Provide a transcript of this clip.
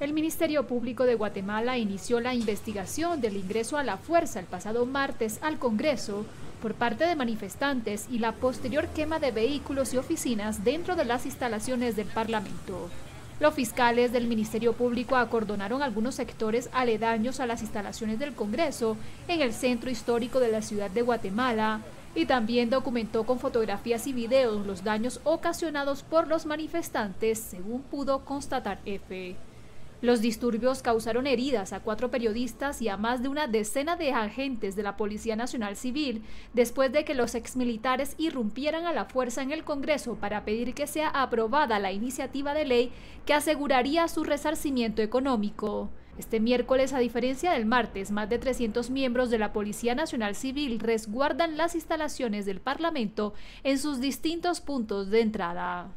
El Ministerio Público de Guatemala inició la investigación del ingreso a la fuerza el pasado martes al Congreso por parte de manifestantes y la posterior quema de vehículos y oficinas dentro de las instalaciones del Parlamento. Los fiscales del Ministerio Público acordonaron algunos sectores aledaños a las instalaciones del Congreso en el centro histórico de la ciudad de Guatemala y también documentó con fotografías y videos los daños ocasionados por los manifestantes, según pudo constatar EFE. Los disturbios causaron heridas a cuatro periodistas y a más de una decena de agentes de la Policía Nacional Civil después de que los exmilitares irrumpieran a la fuerza en el Congreso para pedir que sea aprobada la iniciativa de ley que aseguraría su resarcimiento económico. Este miércoles, a diferencia del martes, más de 300 miembros de la Policía Nacional Civil resguardan las instalaciones del Parlamento en sus distintos puntos de entrada.